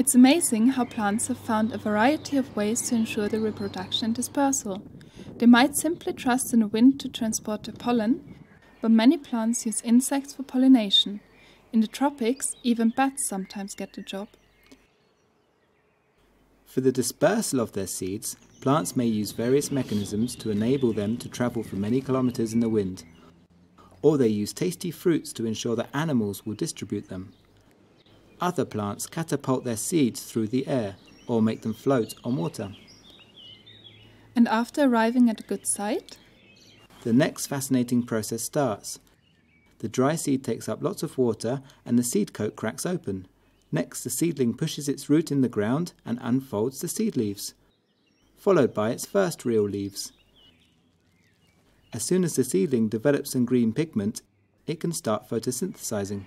It's amazing how plants have found a variety of ways to ensure the reproduction and dispersal. They might simply trust in the wind to transport their pollen, but many plants use insects for pollination. In the tropics, even bats sometimes get the job. For the dispersal of their seeds, plants may use various mechanisms to enable them to travel for many kilometers in the wind. Or they use tasty fruits to ensure that animals will distribute them. Other plants catapult their seeds through the air or make them float on water. And after arriving at a good site, the next fascinating process starts. The dry seed takes up lots of water and the seed coat cracks open. Next, the seedling pushes its root in the ground and unfolds the seed leaves, followed by its first real leaves. As soon as the seedling develops some green pigment, it can start photosynthesizing.